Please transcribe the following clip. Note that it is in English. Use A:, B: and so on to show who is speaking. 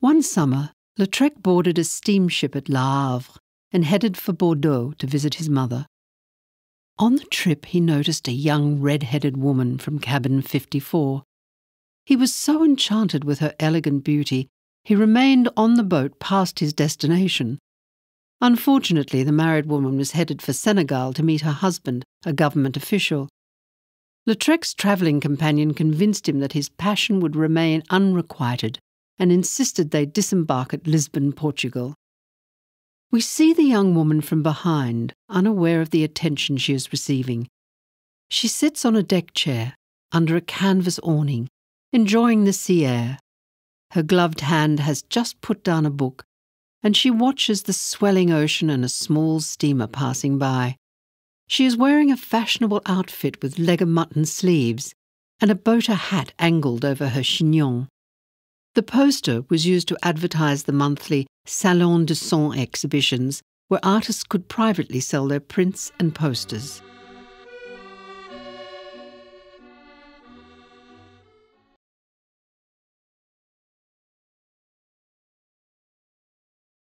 A: One summer, Lautrec boarded a steamship at Le Havre and headed for Bordeaux to visit his mother. On the trip, he noticed a young red headed woman from cabin 54. He was so enchanted with her elegant beauty, he remained on the boat past his destination. Unfortunately, the married woman was headed for Senegal to meet her husband, a government official. Lautrec's travelling companion convinced him that his passion would remain unrequited and insisted they disembark at Lisbon, Portugal. We see the young woman from behind, unaware of the attention she is receiving. She sits on a deck chair, under a canvas awning, enjoying the sea air. Her gloved hand has just put down a book, and she watches the swelling ocean and a small steamer passing by. She is wearing a fashionable outfit with leg of mutton sleeves and a boater hat angled over her chignon. The poster was used to advertise the monthly Salon des Cent exhibitions, where artists could privately sell their prints and posters.